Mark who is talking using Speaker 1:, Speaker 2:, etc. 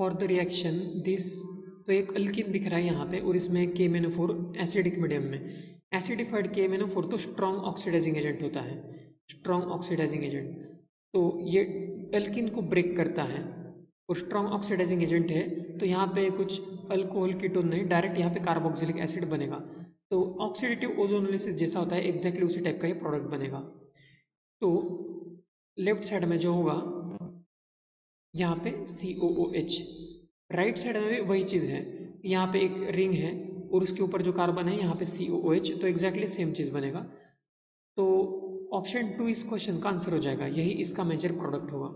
Speaker 1: For the reaction, this तो एक alkene दिख रहा है यहाँ पे, और इसमें के मेनो फोर एसिडिक मीडियम में। एसिडिफाइड के मेनो फोर तो स्ट्रॉन्ग ऑक्सीडाइजिंग एजेंट होता है। स्ट्रॉन्ग ऑक्सीडाइजिंग एजेंट तो ये अल्किन को ब्रेक करता है, और स्ट्रॉन्ग ऑक्सीडाइजिंग एजेंट है तो यहाँ पे कुछ अल्कोहल कीटोन नहीं डायरेक्ट यहाँ पे कार्बोक्सिलिक एसिड बनेगा। तो ऑक्सीडेटिव ओजोनोलिसिस जैसा होता है एग्जैक्टली exactly उसी टाइप का ये प्रोडक्ट बनेगा। तो लेफ़्ट साइड में जो होगा यहाँ पे C O O H right side में भी वही चीज़ है। यहाँ पे एक रिंग है और उसके ऊपर जो कार्बन है, यहाँ पे सी ओ ओ एच तो एग्जैक्टली सेम चीज़ बनेगा। तो ऑप्शन टू इस क्वेश्चन का आंसर हो जाएगा, यही इसका मेजर प्रोडक्ट होगा।